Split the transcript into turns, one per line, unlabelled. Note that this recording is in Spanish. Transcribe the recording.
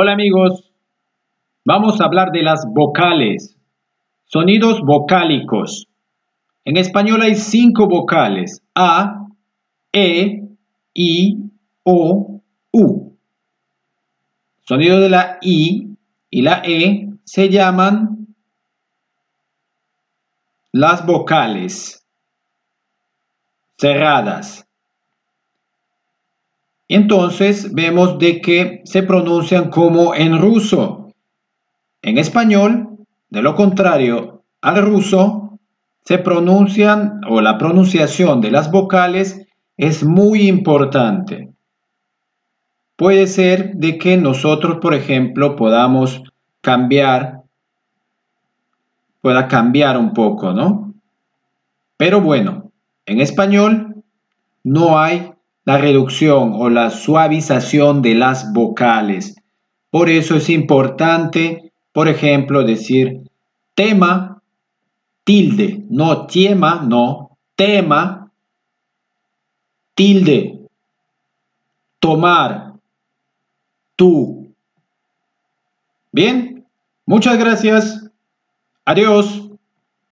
Hola amigos, vamos a hablar de las vocales, sonidos vocálicos. En español hay cinco vocales, A, E, I, O, U. Sonido de la I y la E se llaman las vocales cerradas. Entonces vemos de que se pronuncian como en ruso. En español, de lo contrario al ruso, se pronuncian o la pronunciación de las vocales es muy importante. Puede ser de que nosotros, por ejemplo, podamos cambiar, pueda cambiar un poco, ¿no? Pero bueno, en español no hay la reducción o la suavización de las vocales. Por eso es importante, por ejemplo, decir tema, tilde, no tema, no, tema, tilde, tomar, tú. Bien, muchas gracias. Adiós.